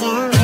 down.